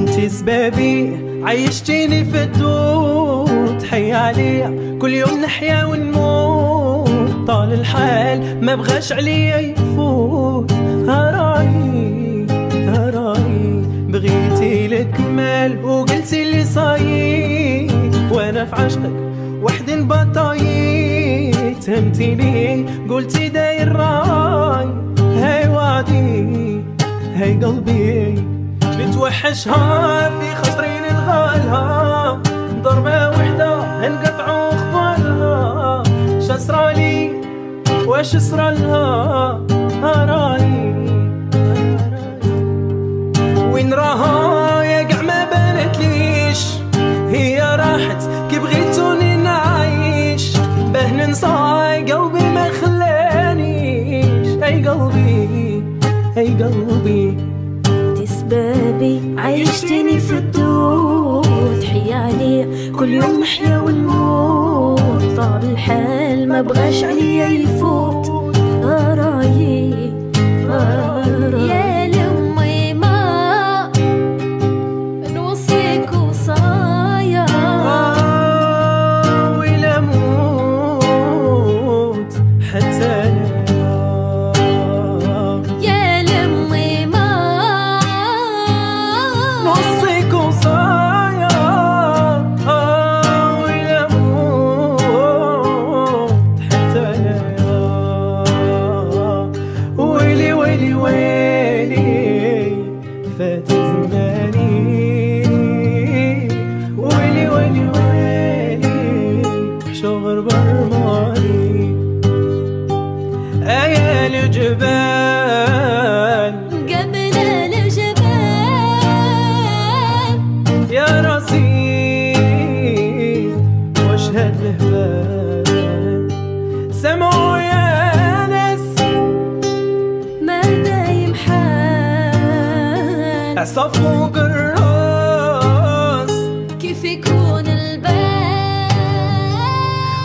وانتي سبابي عيشتيني في الدود حي عليا كل يوم نحيا ونموت. طال الحال ما بغاش عليا يفوت. هراي هراي بغيتي الكمال وقلتي لي صاير وأنا في عشقك وحدي بطايي تهمتيني قلتي داير راي. هاي وعدي هاي قلبي. نتوحشها في خطرين الغالها. ضربة وحدة نقطعوا خبالها شسرالي واش صرالها هراي وين راها يا قاع ما بانت ليش؟ هي راحت كي بغيتوني نعيش. باه ننسى قلبي ما خلانيش. أي قلبي أي قلبي. انت سبابي عيشتني في الدود حي عليا كل يوم نحيا ونموت. طاب الحال ما بغاش عليا يفوت. رايي يا لمي ما نوصيك وصايا. آه ولا موت حتى فات زماني. ويلي ويلي ويلي شغل برماني. ايا الجبال قبل الجبال يا رصيد وش هالهبال سمعوا عصا فوق الراس كيف يكون البال؟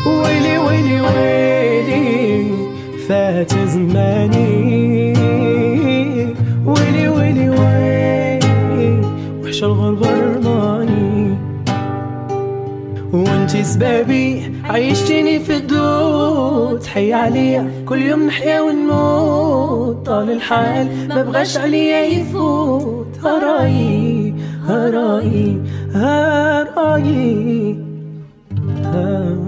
ويلي ويلي ويلي فات زماني. ويلي ويلي ويلي وحش الغربة. وانتي سبابي عيشتيني في الدود. حي عليا كل يوم نحيا ونموت. طال الحال ما بغاش عليا يفوت. هراي هراي هراي هراي.